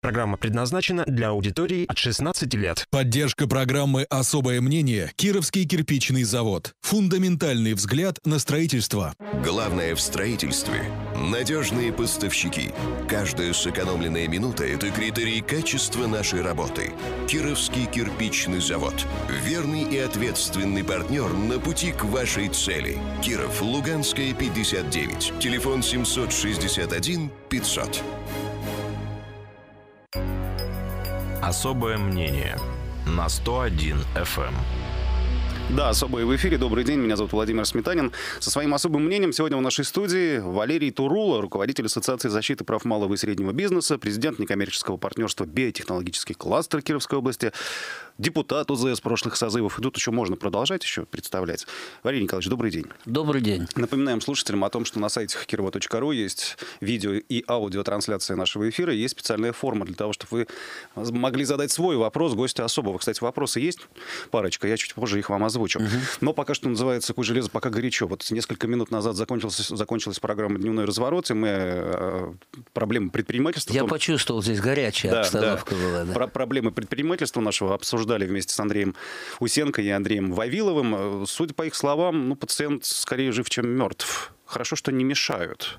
Программа предназначена для аудитории от 16 лет. Поддержка программы «Особое мнение» Кировский кирпичный завод. Фундаментальный взгляд на строительство. Главное в строительстве – надежные поставщики. Каждая сэкономленная минута – это критерий качества нашей работы. Кировский кирпичный завод. Верный и ответственный партнер на пути к вашей цели. Киров, Луганская, 59. Телефон 761 500. Особое мнение на 101 FM. Да, особое в эфире. Добрый день, меня зовут Владимир Сметанин. Со своим особым мнением сегодня в нашей студии Валерий Турула, руководитель Ассоциации защиты прав малого и среднего бизнеса, президент некоммерческого партнерства биотехнологический кластер Кировской области, депутат УЗС прошлых созывов. И тут еще можно продолжать еще представлять. Валерий Николаевич, добрый день. Добрый день. Напоминаем слушателям о том, что на сайте кирова.ру есть видео и аудиотрансляция нашего эфира. Есть специальная форма для того, чтобы вы могли задать свой вопрос гостю особого. Кстати, вопросы есть парочка, я чуть позже их вам озвучу. Угу. Но пока что называется «Куй железо, пока горячо». Вот несколько минут назад закончилась, закончилась программа «Дневной разворот», и мы э, проблемы предпринимательства... Я том... почувствовал, здесь горячая да, обстановка да. была. Да. Про проблемы предпринимательства нашего обсуждали обсуждали вместе с Андреем Усенко и Андреем Вавиловым. Судя по их словам, ну, пациент скорее жив, чем мертв. Хорошо, что не мешают.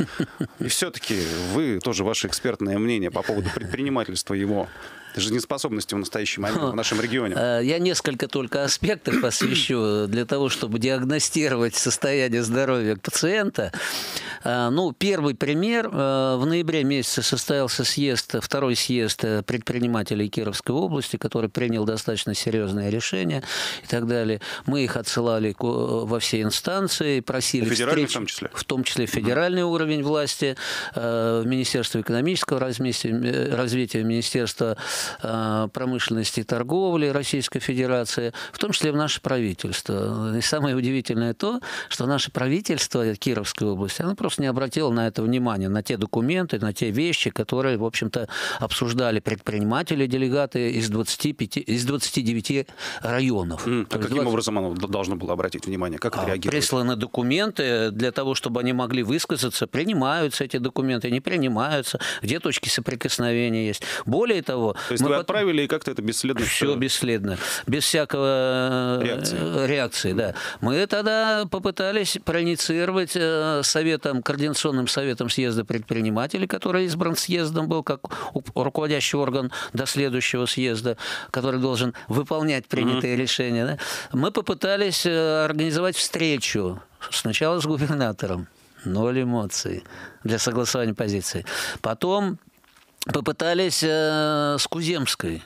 И все-таки вы тоже ваше экспертное мнение по поводу предпринимательства его жизнеспособности в настоящий момент в нашем регионе? Э, я несколько только аспектов посвящу для того, чтобы диагностировать состояние здоровья пациента. Э, ну, первый пример. Э, в ноябре месяце состоялся съезд, второй съезд предпринимателей Кировской области, который принял достаточно серьезные решения и так далее. Мы их отсылали во все инстанции, просили Федеральный встреч, в том числе? В том числе федеральный угу. уровень власти, в Министерство экономического развития, развития Министерство Э, промышленности и торговли Российской Федерации, в том числе в наше правительство. И самое удивительное то, что наше правительство Кировской области, оно просто не обратило на это внимание, на те документы, на те вещи, которые, в общем-то, обсуждали предприниматели, делегаты из, 25, из 29 районов. Mm, а каким 20... образом оно должно было обратить внимание? Как а, реагирует? Присланы документы для того, чтобы они могли высказаться, принимаются эти документы, не принимаются, где точки соприкосновения есть. Более того, то есть мы вы потом... отправили, и как-то это бесследно все... Бесследно. Без всякого э, реакции. реакции да. Мы тогда попытались проинициировать э, советом, координационным советом съезда предпринимателей, который избран съездом был как руководящий орган до следующего съезда, который должен выполнять принятые mm-hmm. решения. Да. Мы попытались э, организовать встречу сначала с губернатором, ноль эмоций для согласования позиций. Потом попытались э, с Куземской.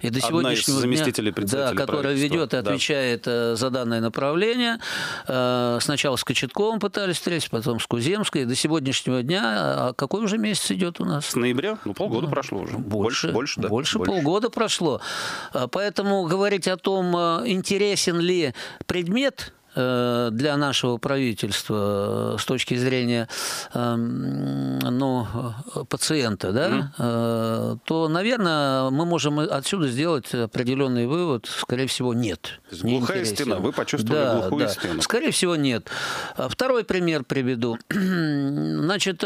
И до сегодняшнего Одна из заместителей дня, да, которая ведет и отвечает да. за данное направление. Э, сначала с Кочетковым пытались встретить, потом с Куземской. И до сегодняшнего дня, а какой уже месяц идет у нас? С ноября? Ну, полгода ну, прошло уже. Больше, больше, да. больше, больше полгода прошло. А поэтому говорить о том, э, интересен ли предмет Э, для нашего правительства э, с точки зрения эм, ну, пациента, да, mm то, наверное, мы можем отсюда сделать определенный вывод. Скорее всего, нет. Не глухая интересен. стена. Вы почувствовали да, глухую да. стену. Скорее всего, нет. А второй пример приведу. Значит,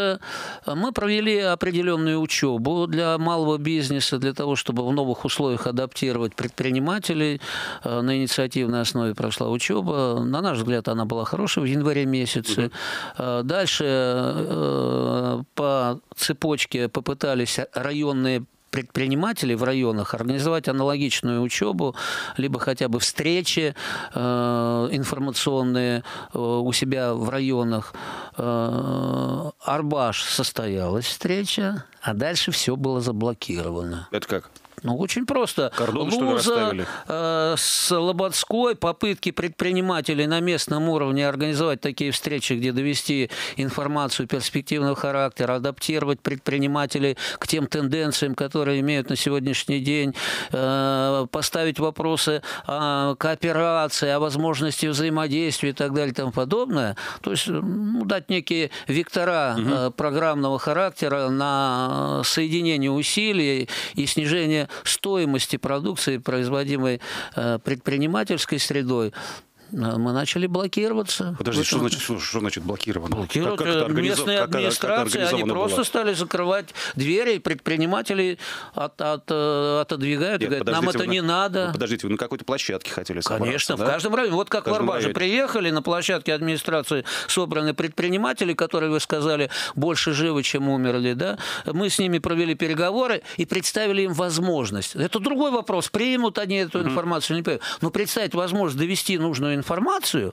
мы провели определенную учебу для малого бизнеса, для того, чтобы в новых условиях адаптировать предпринимателей. На инициативной основе прошла учеба на наш взгляд, она была хорошая в январе месяце. Угу. Дальше э, по цепочке попытались районные предприниматели в районах организовать аналогичную учебу, либо хотя бы встречи э, информационные э, у себя в районах. Э, Арбаш состоялась встреча, а дальше все было заблокировано. Это как? Ну, очень просто. Кордон, Луза, э, с Лободской, попытки предпринимателей на местном уровне организовать такие встречи, где довести информацию перспективного характера, адаптировать предпринимателей к тем тенденциям, которые имеют на сегодняшний день, э, поставить вопросы о кооперации, о возможности взаимодействия и так далее и тому подобное. То есть ну, дать некие вектора угу. программного характера на соединение усилий и снижение стоимости продукции, производимой э, предпринимательской средой, мы начали блокироваться. Подожди, что значит, что, что значит блокировано? Блокировать как, как местные как, администрации, как, они просто было? стали закрывать двери, предприниматели от, от, э, отодвигают, Нет, говорят, нам это на, не надо. Подождите, вы на какой-то площадке хотели собраться, Конечно, да? в каждом районе. Вот как в, Арбаже приехали, на площадке администрации собраны предприниматели, которые, вы сказали, больше живы, чем умерли, да? Мы с ними провели переговоры и представили им возможность. Это другой вопрос, примут они эту информацию или не примут. Но представить возможность довести нужную информацию,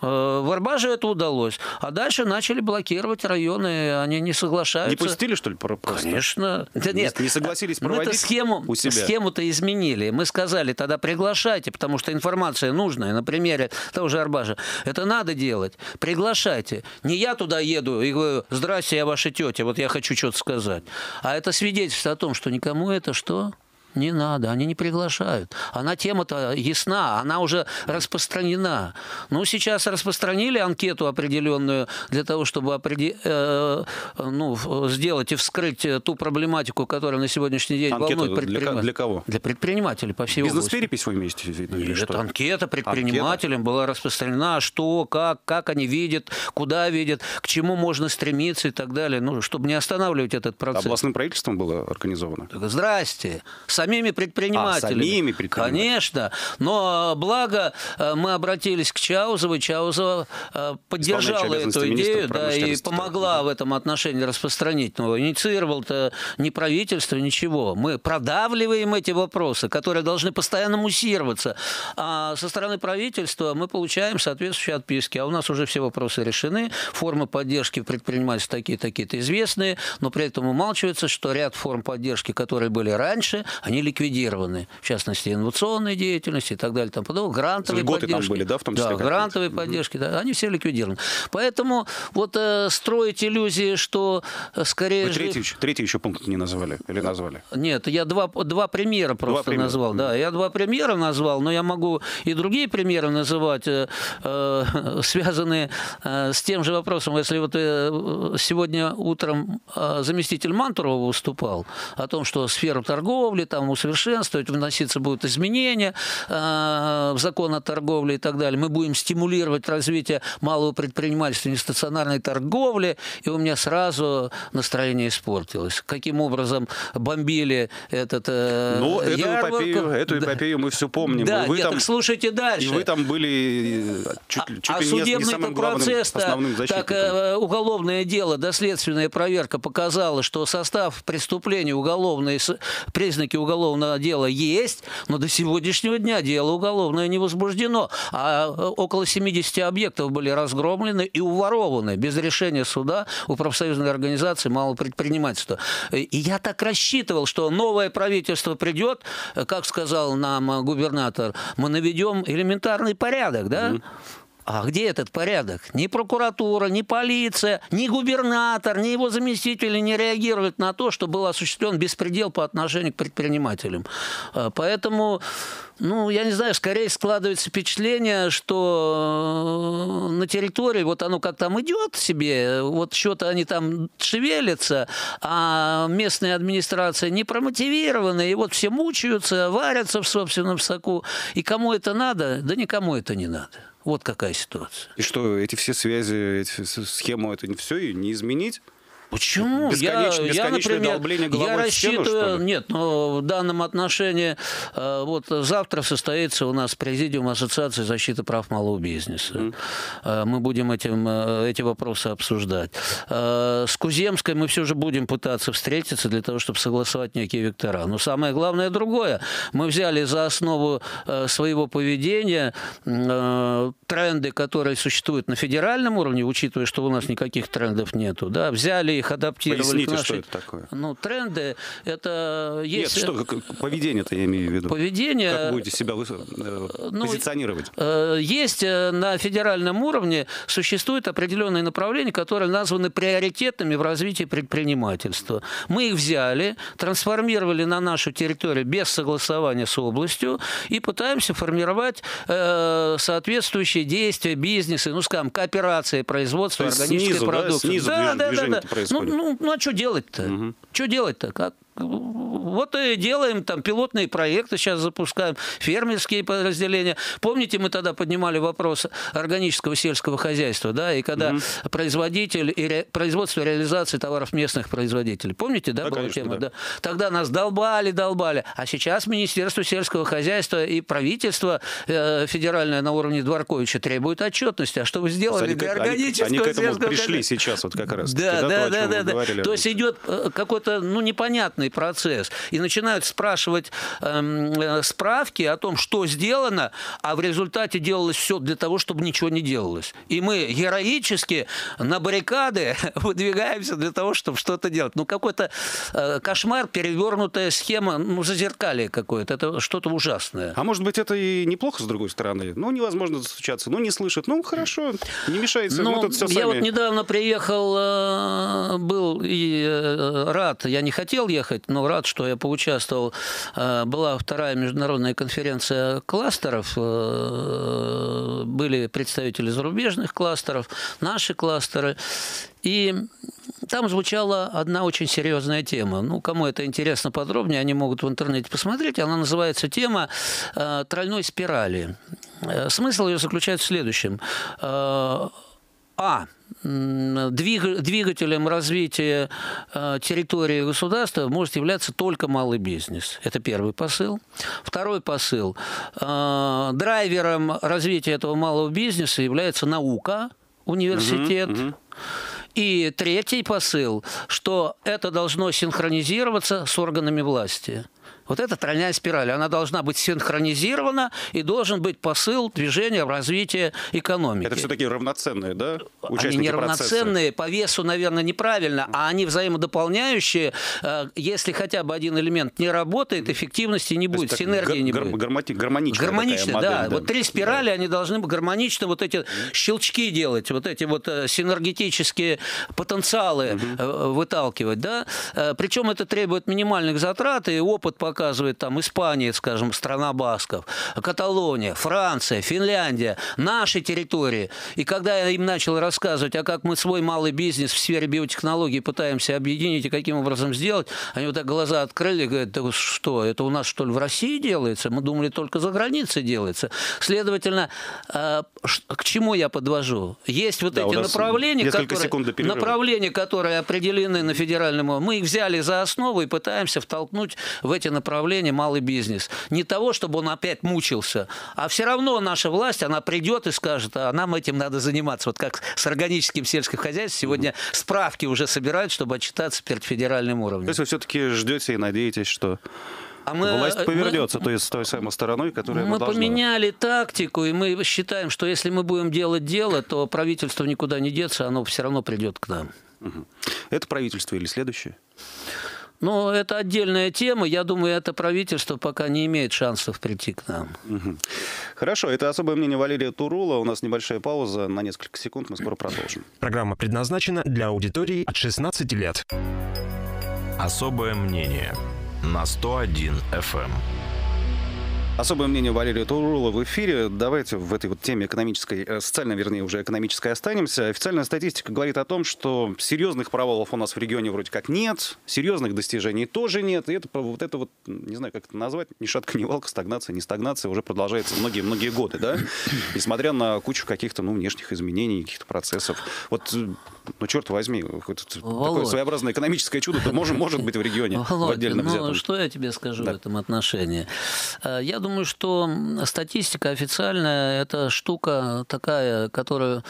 э, в Арбаже это удалось. А дальше начали блокировать районы, они не соглашаются. Не пустили, что ли, просто? Конечно. Да нет. Не согласились проводить Мы схему, у себя? Схему-то изменили. Мы сказали, тогда приглашайте, потому что информация нужная. На примере того же Арбажа. Это надо делать. Приглашайте. Не я туда еду и говорю, здрасте, я ваша тетя, вот я хочу что-то сказать. А это свидетельство о том, что никому это что? Не надо, они не приглашают. Она тема-то ясна, она уже распространена. Ну, сейчас распространили анкету определенную для того, чтобы определ... э, ну, сделать и вскрыть ту проблематику, которая на сегодняшний день Анкету волнует предпринимателей. Для, для кого? Для предпринимателей по всей Бизнес-перепись вы имеете в виду? Нет, что? анкета предпринимателям анкета? была распространена, что, как, как они видят, куда видят, к чему можно стремиться и так далее, ну, чтобы не останавливать этот процесс. Областным правительством было организовано? Так, здрасте самими предпринимателями. А, самими предпринимателями. Конечно. Но благо э, мы обратились к Чаузову, Чаузова э, поддержала эту идею да, и помогла в этом отношении распространить. Но инициировал-то не правительство, ничего. Мы продавливаем эти вопросы, которые должны постоянно муссироваться. А со стороны правительства мы получаем соответствующие отписки. А у нас уже все вопросы решены. Формы поддержки предпринимательства такие-такие-то известные, но при этом умалчивается, что ряд форм поддержки, которые были раньше, они они ликвидированы. В частности, инновационной деятельности и так далее. Там, потом, грантовые поддержки. там были, да, в том числе? Да, грантовые угу. поддержки, да, они все ликвидированы. Поэтому вот э, строить иллюзии, что э, скорее... Вы третий, жив... третий еще пункт не назвали или назвали? Нет, я два, два примера просто два примера. назвал. Да, я два примера назвал, но я могу и другие примеры называть, э, э, связанные э, с тем же вопросом. Если вот э, сегодня утром э, заместитель Мантурова выступал о том, что сфера торговли, там там усовершенствовать, вноситься будут изменения э, в закон о торговле и так далее. Мы будем стимулировать развитие малого предпринимательства, нестационарной торговли, и у меня сразу настроение испортилось. Каким образом бомбили этот э, Ну, эту ярмарку. эпопею, эту эпопею да. мы все помним. Да, и вы нет, там, так слушайте дальше. И вы там были э, чуть, чуть а ли не, не самым процесс основным так э, уголовное дело, доследственная проверка показала, что состав преступления уголовные признаки уголовного уголовное дело есть, но до сегодняшнего дня дело уголовное не возбуждено. А э, около 70 объектов были разгромлены и уворованы без решения суда у профсоюзной организации малого предпринимательства. И я так рассчитывал, что новое правительство придет, э, как сказал нам губернатор, мы наведем элементарный порядок, да? Mm-hmm. А где этот порядок? Ни прокуратура, ни полиция, ни губернатор, ни его заместители не реагируют на то, что был осуществлен беспредел по отношению к предпринимателям. А, поэтому, ну, я не знаю, скорее складывается впечатление, что э, на территории вот оно как там идет себе, вот что-то они там шевелятся, а местная администрация не промотивирована, и вот все мучаются, варятся в собственном соку. И кому это надо? Да никому это не надо. Вот какая ситуация. И что, эти все связи, эти схемы, это не все и не изменить? Почему? Бесконеч, я, я, например, я рассчитываю, стену, нет, но в данном отношении э, вот завтра состоится у нас президиум Ассоциации защиты прав малого бизнеса. Mm. Мы будем этим, э, эти вопросы обсуждать. С Куземской мы все же будем пытаться встретиться для того, чтобы согласовать некие вектора. Но самое главное другое. Мы взяли за основу своего поведения тренды, которые существуют на федеральном уровне, учитывая, что у нас никаких трендов нету, да, взяли их адаптировали Поясните, наши, что это такое? Ну, тренды, это есть... Нет, что, поведение-то я имею в виду. Поведение... Как будете себя э, ну, позиционировать? Э, есть э, на федеральном уровне, существуют определенные направления, которые названы приоритетными в развитии предпринимательства. Мы их взяли, трансформировали на нашу территорию без согласования с областью и пытаемся формировать э, соответствующие действия, бизнесы, ну, скажем, кооперации, производства органической снизу, продукции. Да, снизу да, да, да, да. Ну, ну, ну, а что делать-то? Угу. Что делать-то? Как? Вот и делаем там пилотные проекты, сейчас запускаем, фермерские подразделения. Помните, мы тогда поднимали вопрос органического сельского хозяйства, да, и когда угу. производитель и ре, производство и реализация товаров местных производителей. Помните, да, да была конечно, тема? Да. да. Тогда нас долбали, долбали. А сейчас Министерство сельского хозяйства и правительство э, федеральное на уровне Дворковича требует отчетности. А что вы сделали Кстати, для органического они, они к этому пришли сейчас вот как раз. Да, да, да, да, да. То есть идет э, какой-то ну непонятный процесс и начинают спрашивать эм, э, справки о том, что сделано, а в результате делалось все для того, чтобы ничего не делалось. И мы героически на баррикады выдвигаемся для того, чтобы что-то делать. Ну какой-то э, кошмар, перевернутая схема, ну зазеркалье какое-то, это что-то ужасное. А может быть это и неплохо с другой стороны? Ну невозможно достучаться, ну не слышат, ну хорошо, не мешается. Ну, мы тут все я сами... вот недавно приехал, э, был и э, рад, я не хотел ехать, но рад, что я поучаствовал. Э, была вторая международная конференция кластеров, были представители зарубежных кластеров, наши кластеры. И там звучала одна очень серьезная тема. Ну, кому это интересно подробнее, они могут в интернете посмотреть. Она называется тема тройной спирали. Смысл ее заключается в следующем. А двигателем развития э, территории государства может являться только малый бизнес. Это первый посыл. Второй посыл. Э, драйвером развития этого малого бизнеса является наука, университет. Угу, угу. И третий посыл, что это должно синхронизироваться с органами власти. Вот эта тройная спираль, она должна быть синхронизирована и должен быть посыл движения в развитии экономики. Это все-таки равноценные, да? Участники они неравноценные, процесса. по весу, наверное, неправильно, а они взаимодополняющие. Э, если хотя бы один элемент не работает, эффективности не будет, синергии не будет. Гармоничная, гармоничная да. да. Вот три спирали, да. они должны быть гармонично вот эти щелчки делать, вот эти вот э, синергетические потенциалы угу. выталкивать, да. Причем это требует минимальных затрат, и опыт по показывает там Испания, скажем, страна басков, Каталония, Франция, Финляндия, наши территории. И когда я им начал рассказывать, а как мы свой малый бизнес в сфере биотехнологий пытаемся объединить и каким образом сделать, они вот так глаза открыли и говорят, да что, это у нас что ли в России делается? Мы думали, только за границей делается. Следовательно, а, к чему я подвожу? Есть вот да, эти направления, которые, направления, которые определены на федеральном уровне. Мы их взяли за основу и пытаемся втолкнуть в эти направления направление малый бизнес. Не того, чтобы он опять мучился, а все равно наша власть, она придет и скажет, а нам этим надо заниматься. Вот как с органическим сельским хозяйством сегодня справки уже собирают, чтобы отчитаться перед федеральным уровнем. То есть вы все-таки ждете и надеетесь, что а мы, власть э, повернется мы, то есть, с той самой стороной, которая Мы поменяли тактику, и мы считаем, что если мы будем делать дело, то правительство никуда не деться, оно все равно придет к нам. Это правительство или следующее? Но это отдельная тема. Я думаю, это правительство пока не имеет шансов прийти к нам. Хорошо, это особое мнение Валерия Турула. У нас небольшая пауза на несколько секунд. Мы скоро продолжим. Программа предназначена для аудитории от 16 лет. Особое мнение на 101 FM. Особое мнение Валерия Турула в эфире. Давайте в этой вот теме экономической, э, социальной, вернее, уже экономической останемся. Официальная статистика говорит о том, что серьезных провалов у нас в регионе вроде как нет, серьезных достижений тоже нет. И это вот это вот, не знаю, как это назвать, ни шатка, ни валка, стагнация, не стагнация, уже продолжается многие-многие годы, да? Несмотря на кучу каких-то, ну, внешних изменений, каких-то процессов. Вот э, ну, черт возьми, такое своеобразное экономическое чудо может, может быть в регионе, Володь, в отдельно взятом. Ну, что я тебе скажу да. в этом отношении? Э, я думаю, что статистика официальная – это штука такая, которую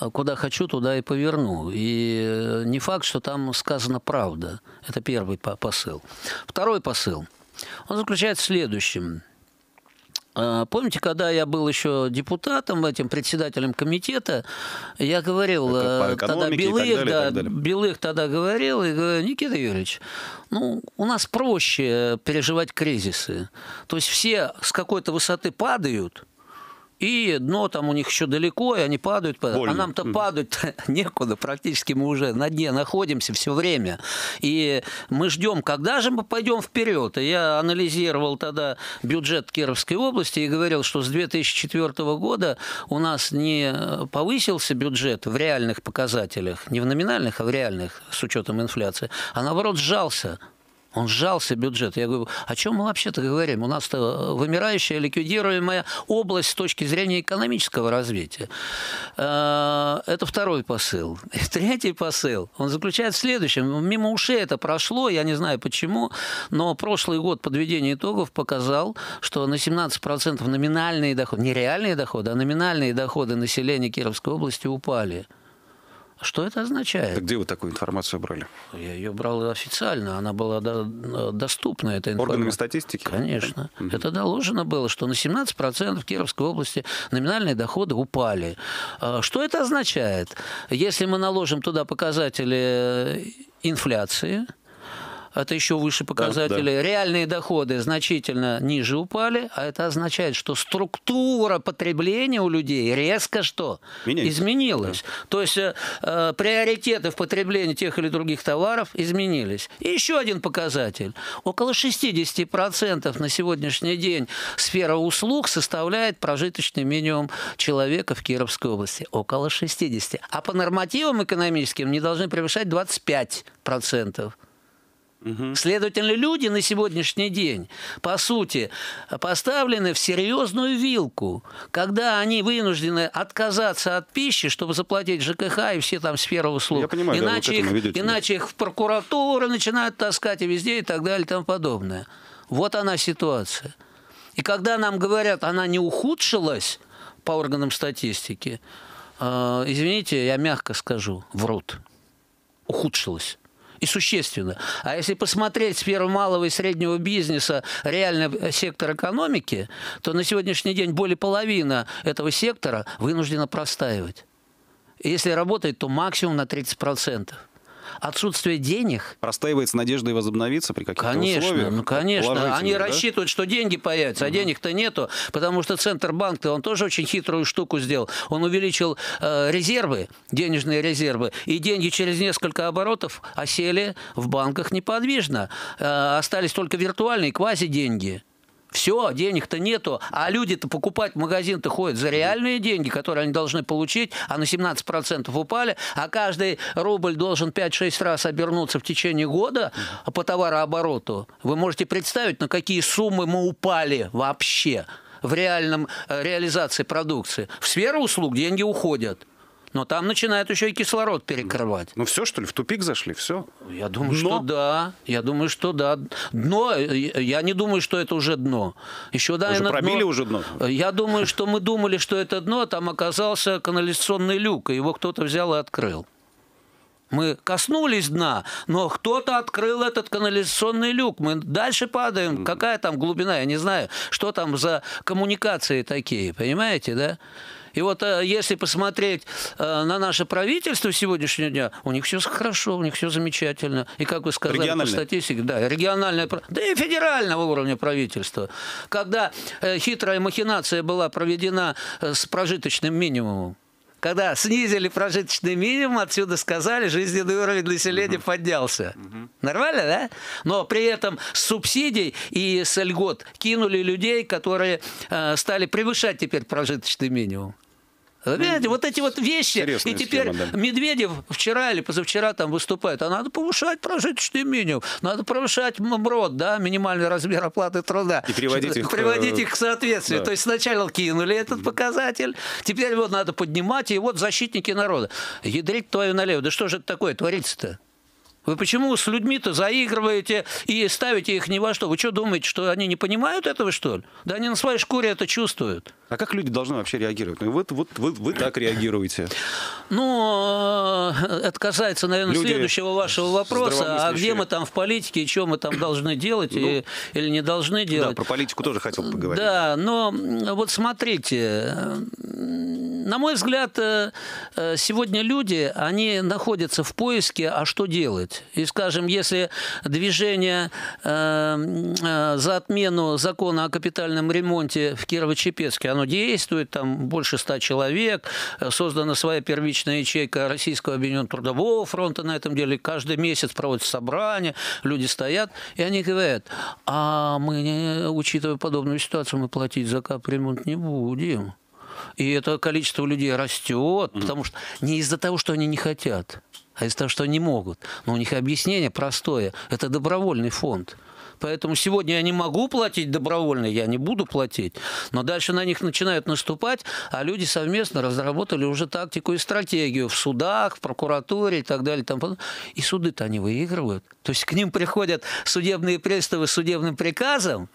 э, куда хочу, туда и поверну. И э, не факт, что там сказана правда. Это первый посыл. Второй посыл. Он заключается в следующем. А, помните, когда я был еще депутатом, этим председателем комитета, я говорил, э, тогда Белых, да, Белых тогда говорил, и говорю, Никита Юрьевич, ну, у нас проще переживать кризисы. То есть все с какой-то высоты падают, и дно там у них еще далеко, и они падают. Больно. А нам-то падать некуда, практически мы уже на дне находимся все время. И мы ждем, когда же мы пойдем вперед. И я анализировал тогда бюджет Кировской области и говорил, что с 2004 года у нас не повысился бюджет в реальных показателях, не в номинальных, а в реальных, с учетом инфляции, а наоборот сжался Он сжался бюджет. Я говорю, о чем мы вообще-то говорим? У нас-то вымирающая, ликвидируемая область с точки зрения экономического развития. Э, это второй посыл. И третий посыл, он заключается в следующем. Мимо ушей это прошло, я не знаю почему, но прошлый год подведения итогов показал, что на 17% номинальные доходы, не реальные доходы, а номинальные доходы населения Кировской области упали. Что это означает? Так где вы такую информацию брали? Я ее брал официально, она была до, доступна. Эта информация. Органами статистики? Конечно. Угу. Это доложено было, что на 17% в Кировской области номинальные доходы упали. А, что это означает? Если мы наложим туда показатели инфляции, это еще выше показатели. Да, да. Реальные доходы значительно ниже упали, а это означает, что структура потребления у людей резко что? Меняется. Изменилась. Да. То есть э, э, приоритеты в потреблении тех или других товаров изменились. И еще один показатель. Около 60% на сегодняшний день сфера услуг составляет прожиточный минимум человека в Кировской области. Около 60. А по нормативам экономическим не должны превышать 25%. Угу. Следовательно, люди на сегодняшний день, по сути, поставлены в серьезную вилку, когда они вынуждены отказаться от пищи, чтобы заплатить ЖКХ и все там сферы услуг. Я понимаю, иначе, да, их, ведете, иначе их в прокуратуру начинают таскать и везде и так далее и тому подобное. Вот она ситуация. И когда нам говорят, она не ухудшилась по органам статистики, э, извините, я мягко скажу, врут. Ухудшилась и существенно. А если посмотреть сферу малого и среднего бизнеса, реальный сектор экономики, то на сегодняшний день более половины этого сектора вынуждена простаивать. Если работает, то максимум на 30% отсутствие денег... Простаивается надеждой возобновиться при каких-то конечно, условиях? Ну, конечно. Они да? рассчитывают, что деньги появятся, угу. а денег-то нету, потому что Центробанк-то он тоже очень хитрую штуку сделал. Он увеличил э, резервы, денежные резервы, и деньги через несколько оборотов осели в банках неподвижно. Э, остались только виртуальные квази-деньги. Все, денег-то нету, а люди-то покупать в магазин-то ходят за реальные деньги, которые они должны получить, а на 17% упали, а каждый рубль должен 5-6 раз обернуться в течение года по товарообороту. Вы можете представить, на какие суммы мы упали вообще в реальном э, реализации продукции. В сферу услуг деньги уходят. Но там начинают еще и кислород перекрывать. Ну все, что ли, в тупик зашли, все? Я думаю, дно? что да. Я думаю, что да. Дно, я не думаю, что это уже дно. Еще, да, уже пробили дно. уже дно? Я думаю, что мы думали, что это дно, а там оказался канализационный люк, и его кто-то взял и открыл. Мы коснулись дна, но кто-то открыл этот канализационный люк. Мы дальше падаем. Какая там глубина, я не знаю, что там за коммуникации такие, понимаете, да? И вот э, если посмотреть э, на наше правительство сегодняшнего дня, у них все хорошо, у них все замечательно. И как вы сказали по статистике, да, региональное, да и федерального уровня правительства. Когда э, хитрая махинация была проведена с прожиточным минимумом, когда снизили прожиточный минимум, отсюда сказали, жизненный уровень населения угу. поднялся. Угу. Нормально, да? Но при этом с субсидий и с льгот кинули людей, которые э, стали превышать теперь прожиточный минимум. Понимаете, вот эти вот вещи. И теперь схема, да. Медведев вчера или позавчера там выступает. А надо повышать прожиточный минимум. Надо повышать МРОД, да, минимальный размер оплаты труда. И приводить их, приводить их к соответствию. Да. То есть сначала кинули этот показатель, теперь вот надо поднимать, и вот защитники народа. Ядрить твою налево. Да что же это такое творится-то? Вы почему с людьми-то заигрываете и ставите их ни во что? Вы что думаете, что они не понимают этого, что ли? Да они на своей шкуре это чувствуют. А как люди должны вообще реагировать? Ну, вот, вот, вы, вы так реагируете. Ну, э, это касается, наверное, люди следующего вашего вопроса. А где мы там в политике, и что мы там должны делать ну, и, или не должны делать? Да, про политику тоже хотел поговорить. Да, но вот смотрите, на мой взгляд, э, э, сегодня люди, они находятся в поиске, а что делать? И, скажем, если движение э, за отмену закона о капитальном ремонте в Кирово-Чепецке, оно действует, там больше ста человек, создана своя первичная ячейка Российского объединенного трудового фронта на этом деле, каждый месяц проводятся собрания, люди стоят, и они говорят, а мы, учитывая подобную ситуацию, мы платить за капремонт не будем. И это количество людей растет, потому что не из-за того, что они не хотят, а из-за того, что не могут. Но у них объяснение простое. Это добровольный фонд. Поэтому сегодня я не могу платить добровольно, я не буду платить. Но дальше на них начинают наступать, а люди совместно разработали уже тактику и стратегию в судах, в прокуратуре и так далее. Там, и суды-то они выигрывают. То есть к ним приходят судебные приставы с судебным приказом,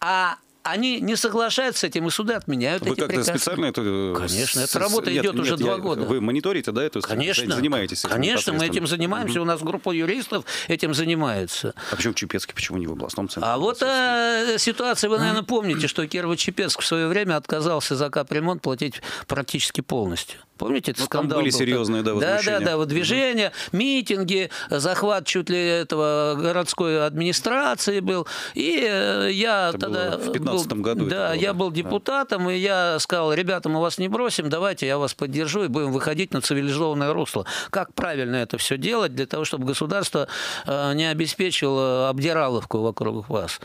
а они не соглашаются с этим, и суды отменяют Вы эти как-то приказы. специально это... э, Конечно, эта работа нет, идет нет, уже я- два года. Вы мониторите, да, это? Конечно. Занимаетесь этим Конечно, мы этим занимаемся. У нас группа юристов этим занимается. А почему в Чепецке, почему не в областном центре? А вот э, ситуация, вы, наверное, помните, что Кирово-Чепецк в свое время отказался за капремонт платить практически полностью. Помните, это Ну, скандал были был? серьезные, да, Да, да, да, вот движения, митинги, захват чуть ли этого городской администрации был. И э, я Это тогда... было в 15-м был- году это Да, было, я да. был депутатом, и я сказал, ребята, мы вас не бросим, давайте я вас поддержу, и будем выходить на цивилизованное русло. Как правильно это все делать, для того, чтобы государство э, не обеспечило обдираловку вокруг вас.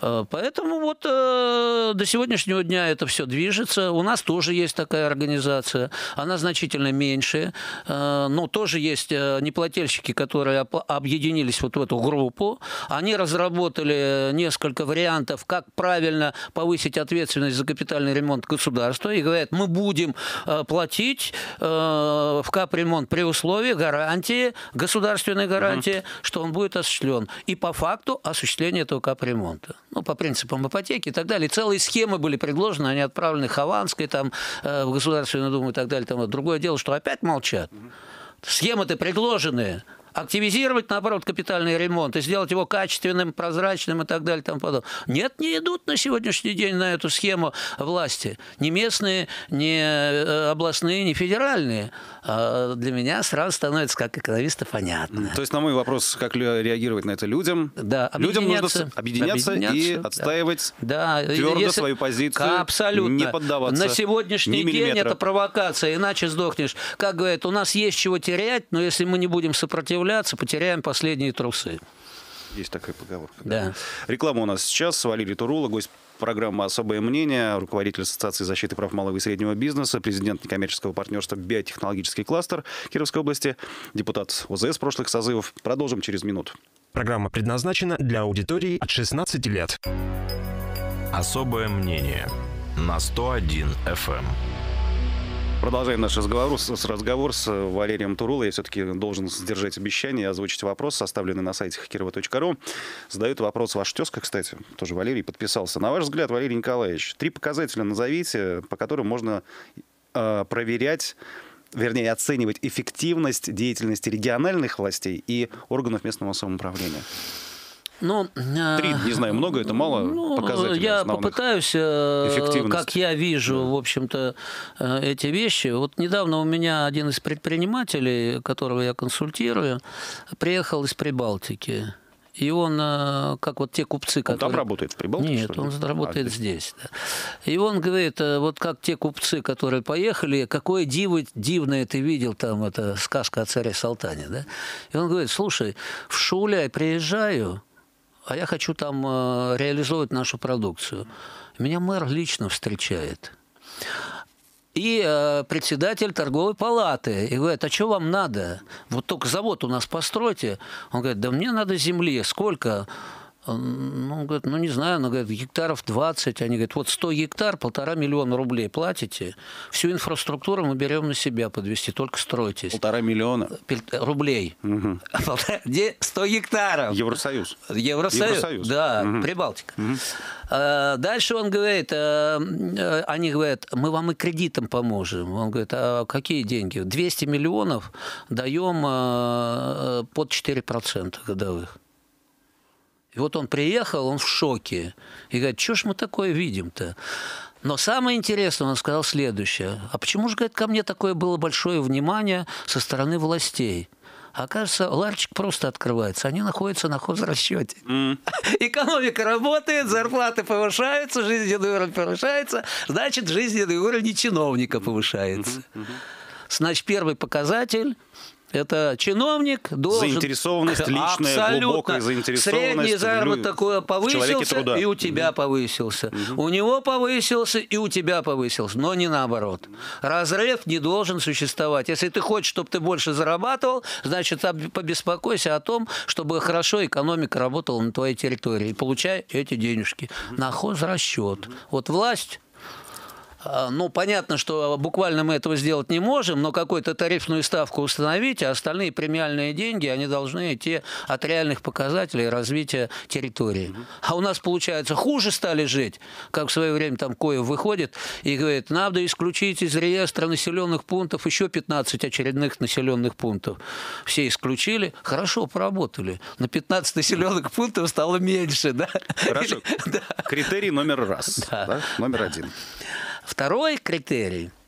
Э, Поэтому вот до сегодняшнего дня это все движется. У нас тоже есть такая организация. Она значительно меньше. Э, Но тоже есть э, неплательщики, которые объединились вот в эту группу. Они разработали несколько вариантов, как правильно повысить ответственность за капитальный ремонт государства. И говорят, мы будем э, платить в капремонт при условии гарантии, государственной гарантии, что он будет осуществлен. И по факту осуществления этого капремонта. Ну, по принципам ипотеки и так далее. Целые схемы были предложены, они отправлены Хованской, там, в Государственную Думу и так далее. Там. Другое дело, что опять молчат. Схемы-то предложенные. Активизировать, наоборот, капитальный ремонт и сделать его качественным, прозрачным и так далее. Тому подобное. Нет, не идут на сегодняшний день на эту схему власти. Ни местные, ни э, областные, ни федеральные. А для меня сразу становится, как экономиста, понятно. То есть на мой вопрос, как реагировать на это людям? Да, людям нужно объединяться. объединяться, и отстаивать Да, твердо если- свою позицию, Ка- Абсолютно. не поддаваться На сегодняшний ни день это провокация, иначе сдохнешь. Как говорят, у нас есть чего терять, но если мы не будем сопротивляться, потеряем последние трусы. Есть такая поговорка. Да. Реклама у нас сейчас. Валерий Турула, гость программы «Особое мнение», руководитель Ассоциации защиты прав малого и среднего бизнеса, президент некоммерческого партнерства «Биотехнологический кластер» Кировской области, депутат ОЗС прошлых созывов. Продолжим через минуту. Программа предназначена для аудитории от 16 лет. Особое мнение на 101 FM. Продолжаем наш разговор с, разговор с Валерием Турулой. Я все-таки должен сдержать обещание и озвучить вопрос, составленный на сайте хакирова.ру. Задает вопрос ваш тезка, кстати, тоже Валерий подписался. На ваш взгляд, Валерий Николаевич, три показателя назовите, по которым можно э, проверять вернее, оценивать эффективность деятельности региональных властей и органов местного самоуправления. Ну, Три, не знаю, много это, мало ну, показателей Я основных? попытаюсь, э, как я вижу, в общем-то, э, эти вещи. Вот недавно у меня один из предпринимателей, которого я консультирую, приехал из Прибалтики. И он, как вот те купцы, Он которые... там работает, в Прибалтике, Нет, он работает А, здесь. да. И он говорит, вот как те купцы, которые поехали, какое диво, дивное ты видел там, это сказка о царе Салтане, да? И он говорит, слушай, в Шауляй приезжаю, а я хочу там э, реализовывать нашу продукцию. Меня мэр лично встречает. И э, председатель торговой палаты. И говорит, а что вам надо? Вот только завод у нас постройте. Он говорит, да мне надо земли. Сколько? Ну, он говорит, ну, не знаю, он говорит, гектаров 20. Они говорят, вот 100 гектар, полтора миллиона рублей платите. Всю инфраструктуру мы берем на себя подвести, только стройтесь. Полтора миллиона. Пель- Рублей. Где 100 гектаров? Евросоюз. Евросоюз, Евросоюз. да, Мгм. Прибалтика. А, Дальше он говорит, э, э, они говорят, мы вам и кредитом поможем. Он говорит, а какие деньги? 200 миллионов даем э, под 4% годовых. И вот он приехал, он в шоке. И говорит, что ж мы такое видим-то? Но самое интересное, он сказал следующее. А почему же, говорит, ко мне такое было большое внимание со стороны властей? Оказывается, ларчик просто открывается, они находятся на хозрасчете. Экономика работает, зарплаты повышаются, жизненный уровень повышается, значит, жизненный уровень чиновника повышается. Значит, первый показатель Это чиновник должен... Заинтересованность личная, Абсолютно. глубокая заинтересованность. Средний заработок лю- повысился, и у тебя повысился. У него повысился, и у тебя повысился. Но не наоборот. Разрыв не должен существовать. Если ты хочешь, чтобы ты больше зарабатывал, значит, об- побеспокойся о том, чтобы хорошо экономика работала на твоей территории. И получай эти денежки на хозрасчет. Вот власть Ну, понятно, что буквально мы этого сделать не можем, но какую-то тарифную ставку установить, а остальные премиальные деньги, они должны идти от реальных показателей развития территории. А у нас, получается, хуже стали жить, как в свое время там Коев выходит и говорит, надо исключить из реестра населенных пунктов еще 15 очередных населенных пунктов. Все исключили, хорошо поработали. На 15 населенных пунктов стало меньше, да? Хорошо. Да. Критерий номер раз. Да. да, Номер один. Второй критерий –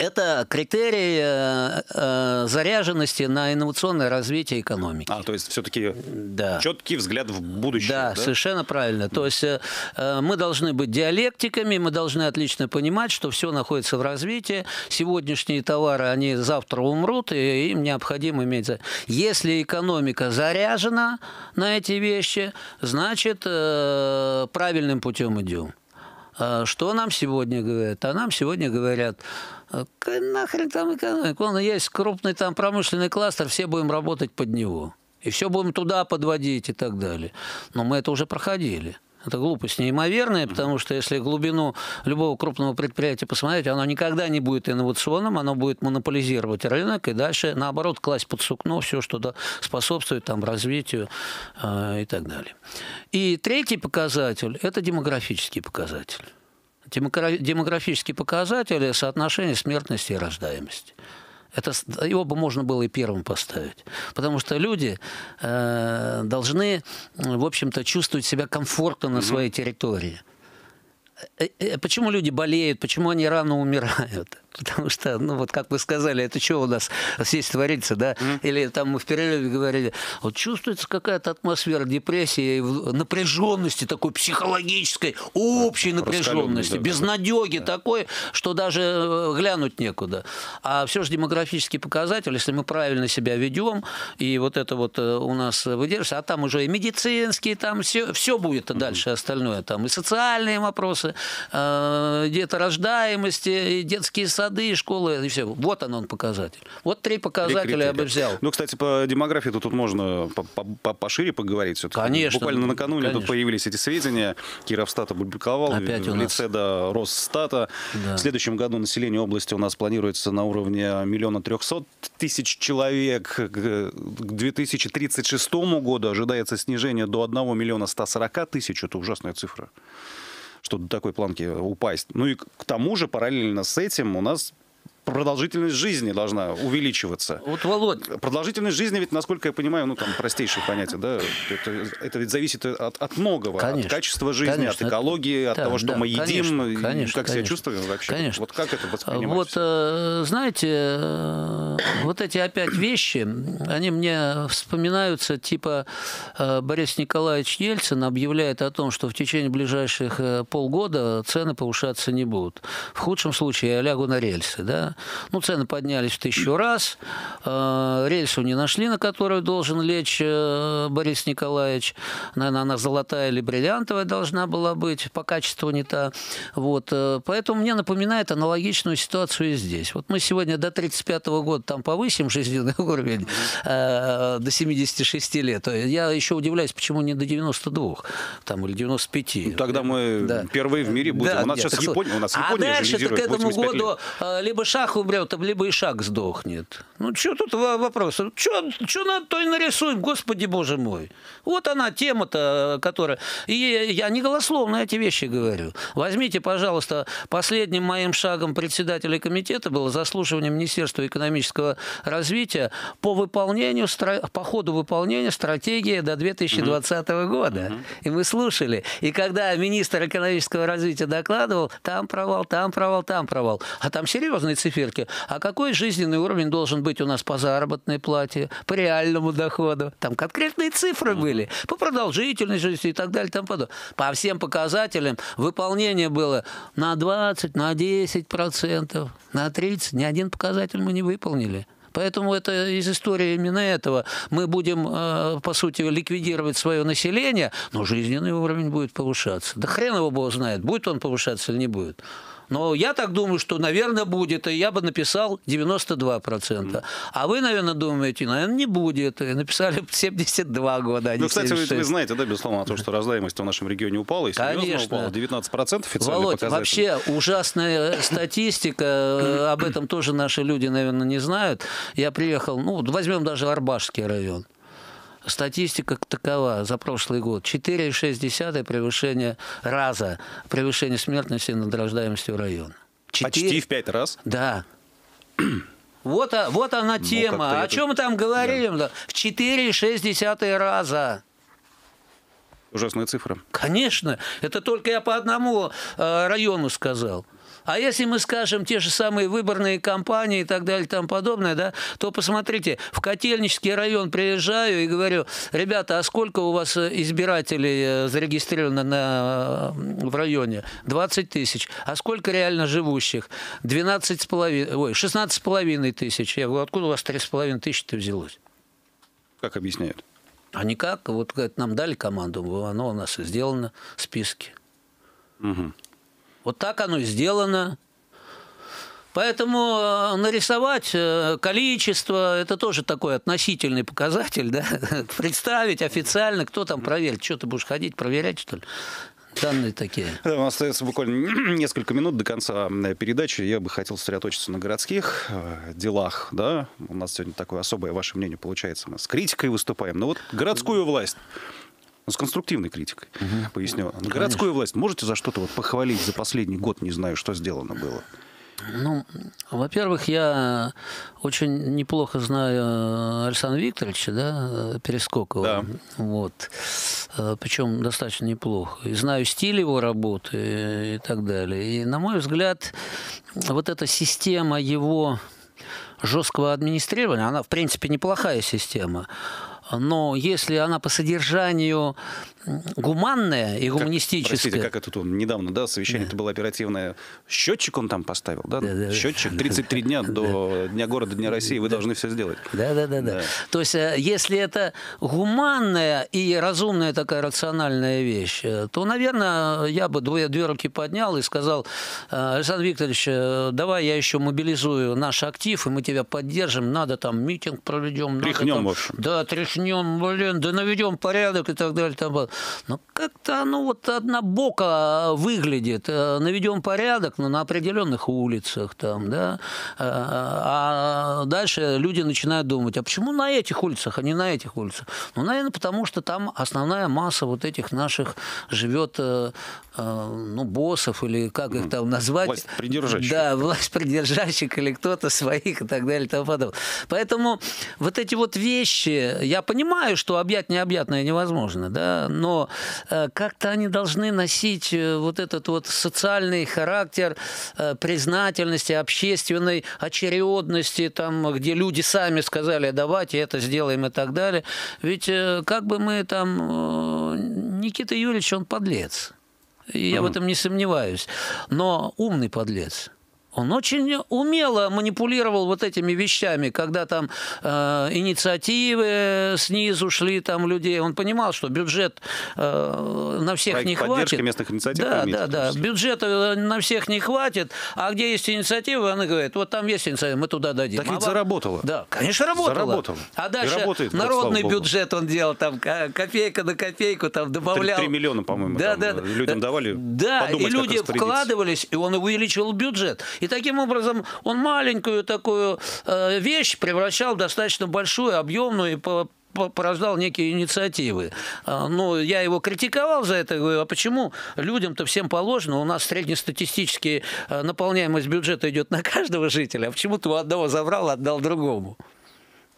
это критерий э, э, заряженности на инновационное развитие экономики. А, то есть все-таки Да. четкий взгляд в будущее. Да, совершенно правильно. То есть э, э, мы должны быть диалектиками, мы должны отлично понимать, что все находится в развитии. Сегодняшние товары, они завтра умрут, и им необходимо иметь... Если экономика заряжена на эти вещи, значит, э, правильным путем идем. А Что нам сегодня говорят? А нам сегодня говорят, «А нахрен там экономика? Вон есть крупный там промышленный кластер, все будем работать под него. И все будем туда подводить и так далее. Но мы это уже проходили. Это глупость неимоверная, потому что если глубину любого крупного предприятия посмотреть, оно никогда не будет инновационным, оно будет монополизировать рынок и дальше, наоборот, класть под сукно все, что способствует там, развитию э, и так далее. И третий показатель – это демографический показатель. Демографический показатель – соотношение смертности и рождаемости. Это, его бы можно было и первым поставить. Потому что люди э, должны, в общем-то, чувствовать себя комфортно на своей территории. Э, э, Почему люди болеют, почему они рано умирают? Потому что, ну вот как вы сказали, это что у нас здесь творится, да? Или там мы в перерыве говорили, вот чувствуется какая-то атмосфера депрессии, напряженности такой психологической, общей напряженности, да, да, да. безнадеги такой, что даже э, глянуть некуда. А все же демографический показатель, если мы правильно себя ведем, и вот это вот э, у нас выдерживается, а там уже и медицинские, там все, все будет дальше остальное, там и социальные вопросы, э, деторождаемости, и детские сады, и школы, и все. Вот он, он показатель. Вот три показателя я бы взял. Ну, кстати, по демографии тут можно по- по- по- пошире поговорить. всё-таки. Конечно, Буквально накануне тут конечно. появились эти сведения. Кировстат опубликовал Опять у в лице да, Росстата. Да. В следующем году население области у нас планируется на уровне миллиона трехсот тысяч человек. К 2036 году ожидается снижение до 1 миллиона 140 тысяч. Это ужасная цифра что до такой планки упасть. Ну и к тому же параллельно с этим у нас продолжительность жизни должна увеличиваться. Вот, Володь, Продолжительность жизни ведь, насколько я понимаю, ну там простейшие понятия, да, это, это ведь зависит от, от многого, Конечно. от качества жизни, Конечно. от экологии, от Да, того, что да, мы едим, конечно, и конечно, как себя чувствуем вообще. Конечно. Вот как это воспринимать? Вот, всё? э, знаете, э, вот эти опять вещи, они мне вспоминаются, типа э, Борис Николаевич Ельцин объявляет о том, что в течение ближайших полгода цены повышаться не будут. В худшем случае я лягу на рельсы. Да? Ну, цены поднялись в тысячу раз, э, рельсу не нашли, на которую должен лечь э, Борис Николаевич. Наверное, она золотая или бриллиантовая должна была быть, по качеству не та. Вот. э, Поэтому мне напоминает аналогичную ситуацию и здесь. Вот мы сегодня до 35 года там повысим жизненный уровень э, до 76 лет. Я еще удивляюсь, почему не до 92 там, или 95. Ну, Тогда мы Да. впервые в мире будем. Да, у нас нет, сейчас Япония, у нас а Япония же дальше-то к этому 85 лет. году э, либо шаг умрет, либо и шаг сдохнет. Ну, что тут во- вопрос? Что надо, то и нарисуем, господи боже мой. Вот она тема-то, которая... И я не голословно эти вещи говорю. Возьмите, пожалуйста, последним моим шагом председателя комитета было заслушивание Министерства экономического развития по выполнению, по ходу выполнения стратегии до 2020 года. И мы слушали. И когда министр экономического развития докладывал, там провал, там провал, там провал. А там серьезные циферки. А какой жизненный уровень должен быть у нас по заработной плате, по реальному доходу? Там конкретные цифры были. По продолжительности жизни и так далее. и тому подобное. По всем показателям выполнение было на 20, на 10 процентов, на 30. Ни один показатель мы не выполнили. Поэтому это из истории именно этого. Мы будем, э, по сути, ликвидировать свое население, но жизненный уровень будет повышаться. Да хрен его бог знает, будет он повышаться или не будет. Но я так думаю, что, наверное, будет. И я бы написал 92%. А вы, наверное, думаете, наверное, не будет. И написали 72 года, а Ну, кстати, вы, вы знаете, да, безусловно, то, что рождаемость в нашем регионе упала. И серьезно Конечно. упала. 19% официальный Володь, показатель. вообще ужасная статистика, об этом тоже наши люди, наверное, не знают. Я приехал, ну, возьмем даже Арбашский район. Статистика такова за прошлый год. 4,6 превышение раза превышение смертности над рождаемостью района. Почти Четыре- в пять раз. Да. Вот, а- вот она Ну, тема. О чем мы там говорим? Да. В 4,6 раза. Ужасная цифра. Конечно, это только я по одному э, району сказал. А если мы скажем те же самые выборные кампании и так далее и тому подобное, да, то посмотрите, в Котельнический район приезжаю и говорю, ребята, а сколько у вас э, избирателей э, зарегистрировано на, э, в районе? 20 тысяч. А сколько реально живущих? 12 с половиной, ой, 16 с половиной тысяч. Я говорю, откуда у вас 3,5 тысячи-то взялось? Как объясняют? А никак. Вот говорят, нам дали команду, оно у нас и сделано в списке. Вот так оно сделано. Поэтому э, нарисовать э, количество – это тоже такой относительный показатель. Да? Представить официально, кто там проверит. Что ты будешь ходить, проверять, что ли? Данные такие. Да, У нас остается буквально несколько минут до конца э, передачи. Я бы хотел сосредоточиться на городских делах. Да? У нас сегодня такое особое ваше мнение получается. Мы с критикой выступаем. Но вот городскую власть, ну, с конструктивной критикой, поясню. Городскую власть можете за что-то вот похвалить за последний год, не знаю, что сделано было? Ну, во-первых, я очень неплохо знаю Александра Викторовича, да, Перескокова. Да. Вот. Причем достаточно неплохо. И знаю стиль его работы и так далее. И, на мой взгляд, вот эта система его жесткого администрирования, она, в принципе, неплохая система. Но если она по содержанию гуманная и гуманистическая... Простите, как это тут недавно, да, совещание это было оперативное. Счетчик он там поставил, да? Да, да, да. Счетчик 33 дня до Дня города, Дня России, вы должны все сделать. Да, да, да, да. То есть, э, если это гуманная и разумная такая рациональная вещь, э, то, наверное, я бы две, две руки поднял и сказал, «Э, Александр Викторович, давай я еще мобилизую наш актив, и мы тебя поддержим, надо там митинг проведем. Тряхнем, там- в общем. Да, тряхнем, блин, да наведем порядок и так далее. Там. Но как-то оно вот однобоко выглядит. Э, Наведем порядок, но на определенных улицах там, да. Э, А дальше люди начинают думать, а почему на этих улицах, а не на этих улицах? Ну, наверное, потому что там основная масса вот этих наших живет, э, э, ну, боссов или как их там назвать. Власть придержащих. Да, власть придержащих или кто-то своих и так далее и тому подобное. Поэтому вот эти вот вещи, я понимаю, что объять необъятное невозможно, да, но э, как-то они должны носить э, вот этот вот социальный характер э, признательности, общественной очередности, там, где люди сами сказали, давайте это сделаем и так далее. Ведь как бы мы там... Никита Юрьевич, он подлец. Я в этом не сомневаюсь. Но умный подлец. Он очень умело манипулировал вот этими вещами, когда там э, инициативы снизу шли там людей. Он понимал, что бюджет э, на всех Проект не хватит. местных инициатив, Да, имеете да, да. Бюджета на всех не хватит, а где есть инициатива, она говорит, вот там есть инициатива, мы туда дадим. Так А ведь вам- заработало. Да, конечно, работало. Заработало. А И дальше работает, вот, народный богу. бюджет он делал, там ко- копейка на копейку, там добавлял. 3 миллиона, по-моему, Да, да, э, да. людям давали Да, и люди вкладывались, и он увеличивал бюджет. И таким образом он маленькую такую э, вещь превращал в достаточно большую, объемную и по по- порождал некие инициативы. А, Ну, я его критиковал за это, говорю, а почему людям-то всем положено, у нас среднестатистически э, наполняемость бюджета идет на каждого жителя, а почему ты у одного забрал, отдал другому?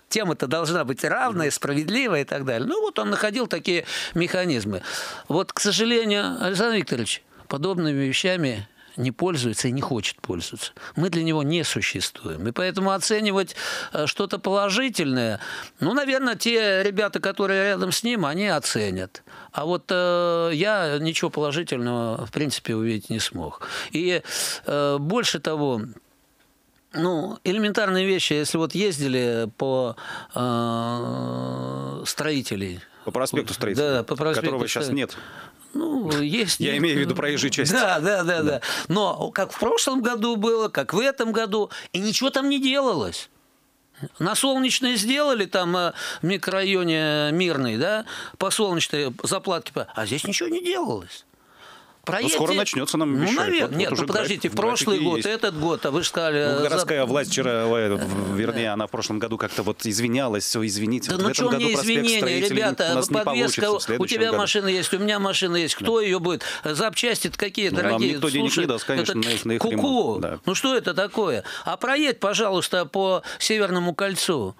тема-то должна быть равная, справедливая и так далее. Ну вот он находил такие механизмы. Вот, к сожалению, Александр Викторович подобными вещами не пользуется и не хочет пользоваться. Мы для него не существуем. И поэтому оценивать э, что-то положительное, ну, наверное, те ребята, которые рядом с ним, они оценят. А вот э, я ничего положительного, в принципе, увидеть не смог. И э, больше того, Ну, элементарные вещи, если вот ездили по э, строителей. По проспекту строителей, да, по проспекту которого сейчас нет. Ну, есть. Я имею в виду проезжей части. Да, да, да, да. Но как в прошлом году было, как в этом году, и ничего там не делалось. На солнечной сделали там э, в микрорайоне Мирный, да, по солнечной заплатке, а здесь ничего не делалось. Проедьте... Ну, скоро начнется, нам Ну, обещают. наверное. Вот- Нет, вот ну подождите, график- в прошлый год, есть. этот год, а вы же сказали... Ну, э, городская за- власть вчера, вернее, она в прошлом году как-то вот извинялась, все, извините. Да вот в ну этом что году мне извинения, у ребята, нас не подвеска, у тебя году. машина есть, у меня машина есть, кто ее будет? Запчасти какие Ну, дорогие. никто денег не Слушай, даст, конечно, это на их- на их ку-ку. ремонт, да. Ну что это такое? А проедь, пожалуйста, по Северному кольцу.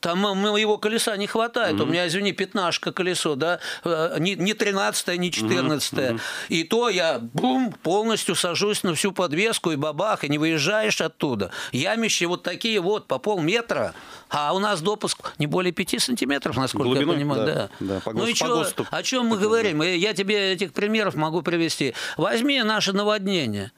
Там моего колеса не хватает. У меня, извини, пятнашка колесо, да, э, не, не 13 не 14 И то я, бум, полностью сажусь на всю подвеску и бабах, и не выезжаешь оттуда. Ямища вот такие вот, по полметра. А у нас допуск не более 5 сантиметров, насколько Глубиной, я понимаю. да, Да. да, по ну и по чё, о чем мы говорим? И Я тебе этих примеров могу привести. Возьми наше наводнение.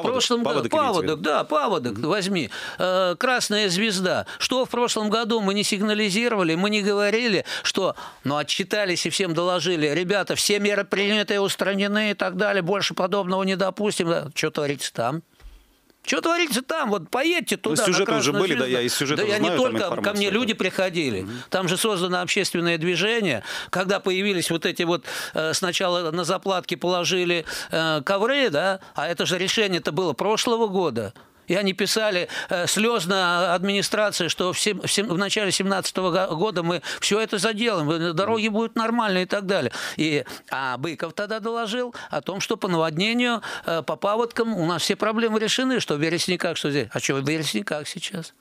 В Паводок, прошлом году паводок в да, паводок, возьми. Э, Красная звезда. Что в прошлом году мы не сигнализировали, мы не говорили, что, ну, отчитались и всем доложили, ребята, все меры приняты, устранены и так далее, больше подобного не допустим. Что творится там? Что творится там? Вот поедьте туда. на сюжеты уже были, да, звезду. я из сюжетов Да я знаю не только, ко мне да. люди приходили. Там же создано общественное движение. Когда появились вот эти вот, э, сначала на заплатки положили э, ковры, да, а это же решение-то было прошлого года. И они писали э, слезно администрации, что в, сем- в сем- в начале 2017 года мы все это заделаем, э, дороги будут нормальные и так далее. И, а Быков тогда доложил о том, что по наводнению, э, по паводкам у нас все проблемы решены, что в Вересниках, что здесь. А что в Вересниках сейчас?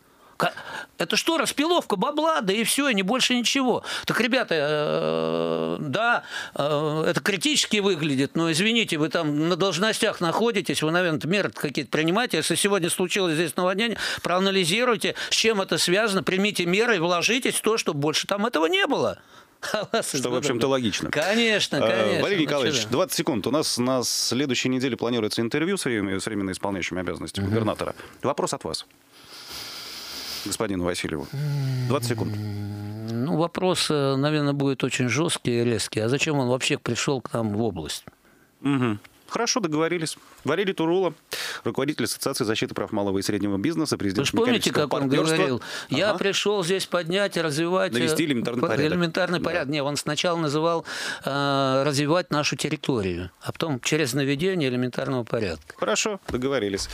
Это что, распиловка бабла, да и все, и не больше ничего. Так, ребята, э, да, э, это критически выглядит, но извините, вы там на должностях находитесь, вы, наверное, меры какие-то принимаете. Если сегодня случилось здесь наводнение, проанализируйте, с чем это связано, примите меры и вложитесь в то, чтобы больше там этого не было. Что, в общем-то, логично. Конечно, Э, конечно. Валерий ну Николаевич, чё да. 20 секунд. У нас на следующей неделе планируется интервью с временно, с временно исполняющими обязанности губернатора. Вопрос от вас, господину Васильеву. 20 секунд. Ну, вопрос, э, наверное, будет очень жесткий и резкий. А зачем он вообще пришел к нам в область? Мгм. Хорошо, договорились. Валерий Турула, руководитель Ассоциации защиты прав малого и среднего бизнеса, Вы президент же помните, как он говорил? Я Ага. пришел здесь поднять и развивать... э, Навести элементарный по- порядок. Элементарный Да. порядок. Не, он сначала называл э, развивать нашу территорию, а потом через наведение элементарного порядка. Хорошо, договорились.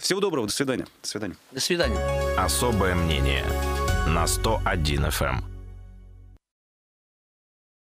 Всего доброго, до свидания. До свидания. До свидания. Особое мнение на 101 FM.